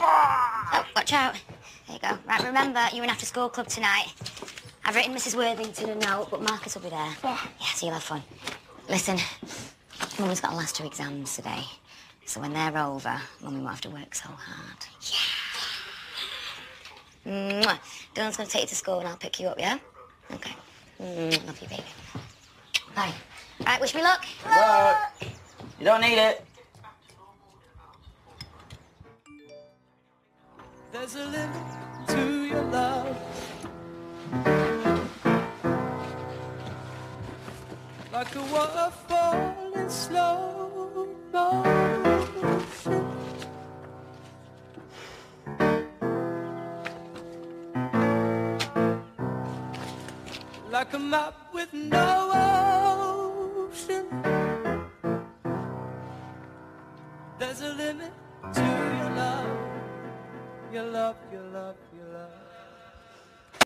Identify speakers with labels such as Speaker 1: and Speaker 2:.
Speaker 1: Oh, watch out. There you go. Right, remember, you're in after school club tonight. I've written Mrs. Worthington a note, but Marcus will be there.
Speaker 2: Yeah.
Speaker 1: Yeah, so you'll have fun. Listen, Mum's got the last two exams today. So when they're over, Mummy won't have to work so hard. Yeah. Mwah. Dylan's going to take you to school and I'll pick you up, yeah? Okay. Mm, love you, baby. Bye. Right, wish me luck.
Speaker 3: Look, you don't need it.
Speaker 4: There's a limit to your love. Like a waterfall in slow motion. Like a map with no ocean. There's a limit to your love your love, your love, your love.